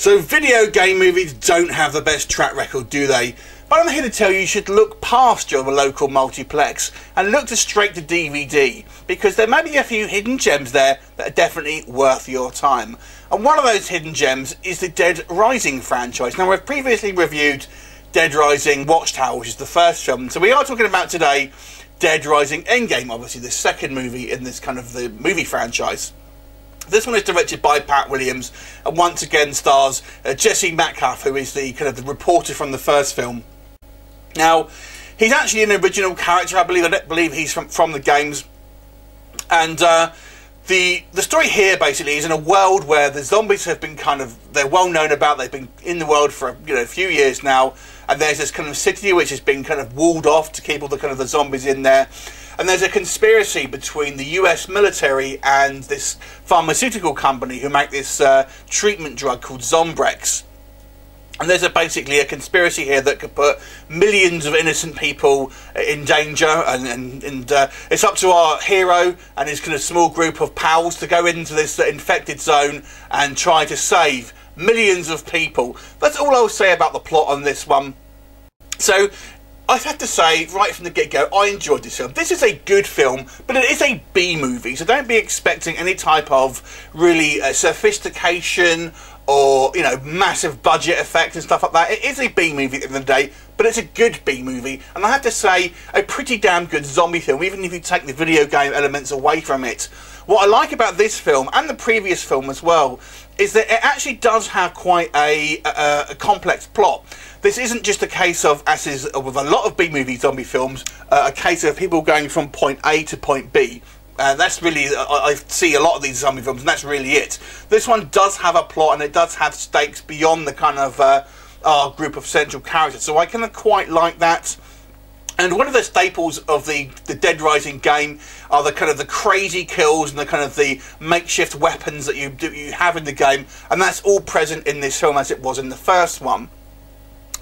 So video game movies don't have the best track record, do they? But I'm here to tell you you should look past your local multiplex and look to straight to DVD because there may be a few hidden gems there that are definitely worth your time. And one of those hidden gems is the Dead Rising franchise. Now we've previously reviewed Dead Rising Watchtower, which is the first film. So we are talking about today Dead Rising Endgame, obviously the second movie in this kind of the movie franchise. This one is directed by Pat Williams and once again stars uh, Jesse Metcalfe, who is the kind of the reporter from the first film. Now, he's actually an original character, I believe. I don't believe he's from, from the games. And uh, the the story here basically is in a world where the zombies have been kind of they're well known about. They've been in the world for you know a few years now, and there's this kind of city which has been kind of walled off to keep all the kind of the zombies in there. And there's a conspiracy between the US military and this pharmaceutical company who make this uh, treatment drug called Zombrex. And there's a, basically a conspiracy here that could put millions of innocent people in danger, and, and, and uh, it's up to our hero and his kind of small group of pals to go into this infected zone and try to save millions of people. That's all I'll say about the plot on this one. So I have to say, right from the get go, I enjoyed this film. This is a good film, but it is a B movie, so don't be expecting any type of really uh, sophistication or you know massive budget effects and stuff like that. It is a B movie at the end of the day, but it's a good B movie, and I have to say, a pretty damn good zombie film, even if you take the video game elements away from it. What I like about this film and the previous film as well is that it actually does have quite a, a, a complex plot. This isn't just a case of, as is with a lot of B movie zombie films, uh, a case of people going from point A to point B. And that's really, I, I see a lot of these zombie films, and that's really it. This one does have a plot, and it does have stakes beyond the kind of uh, our group of central characters. So I kind of quite like that. And one of the staples of the, the Dead Rising game are the kind of the crazy kills and the kind of the makeshift weapons that you do, you have in the game, and that's all present in this film as it was in the first one.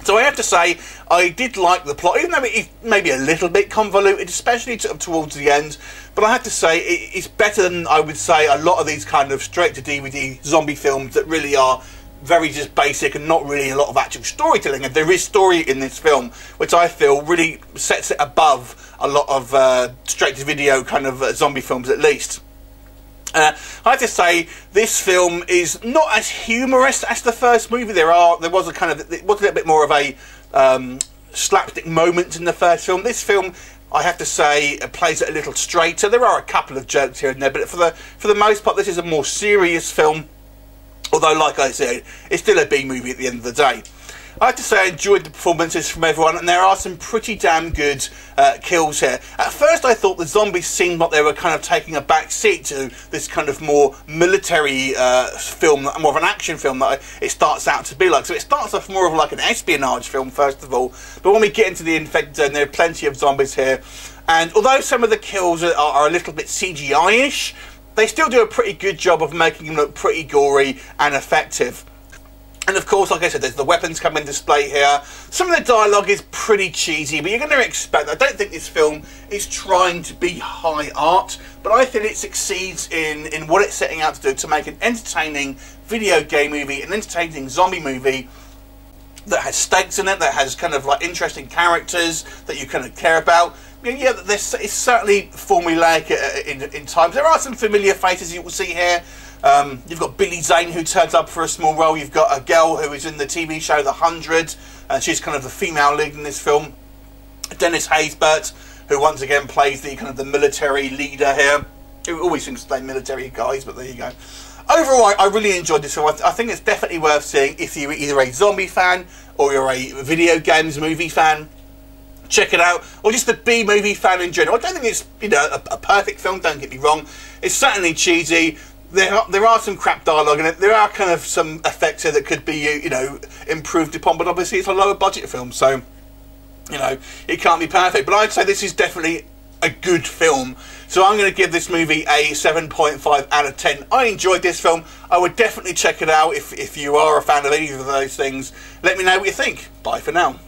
So I have to say, I did like the plot, even though it is maybe a little bit convoluted, especially towards the end. But I have to say, it's better than I would say a lot of these kind of straight to DVD zombie films that really are very just basic and not really a lot of actual storytelling. And there is story in this film, which I feel really sets it above a lot of uh, straight to video kind of uh, zombie films, at least. Uh, I have to say, this film is not as humorous as the first movie. There are there was a kind of it was a little bit more of a um, slapstick moment in the first film. This film, I have to say, plays it a little straighter. There are a couple of jokes here and there, but for the for the most part, this is a more serious film. Although, like I said, it's still a B movie at the end of the day. I have to say I enjoyed the performances from everyone, and there are some pretty damn good uh, kills here. At first, I thought the zombies seemed like they were kind of taking a back seat to this kind of more military uh, film, more of an action film that it starts out to be like. So it starts off more of like an espionage film, first of all, but when we get into the infected zone, there are plenty of zombies here. And although some of the kills are, are a little bit CGI-ish, they still do a pretty good job of making them look pretty gory and effective. And of course, like I said, there's the weapons come in display here. Some of the dialogue is pretty cheesy, but you're going to expect. I don't think this film is trying to be high art, but I think it succeeds in in what it's setting out to do to make an entertaining video game movie, an entertaining zombie movie that has stakes in it, that has kind of like interesting characters that you kind of care about. Yeah, this is certainly formulaic uh, in, in times. There are some familiar faces you will see here. Um, you've got Billy Zane who turns up for a small role. You've got a girl who is in the TV show The Hundred, and she's kind of the female lead in this film. Dennis Haysbert, who once again plays the kind of the military leader here. Who always seems to play military guys, but there you go. Overall, I really enjoyed this film. I, th I think it's definitely worth seeing if you're either a zombie fan or you're a video games movie fan check it out, or just a B movie fan in general. I don't think it's you know a, a, perfect film. Don't get me wrong. It's certainly cheesy there are, there are some crap dialogue in it. There are kind of some effects here that could be you know improved upon, but obviously it's a lower budget film, so you know it can't be perfect. But I'd say this is definitely a good film. So I'm going to give this movie a 7.5 out of 10. I enjoyed this film. I would definitely check it out if, if you are a fan of either of those things. Let me know what you think. Bye for now.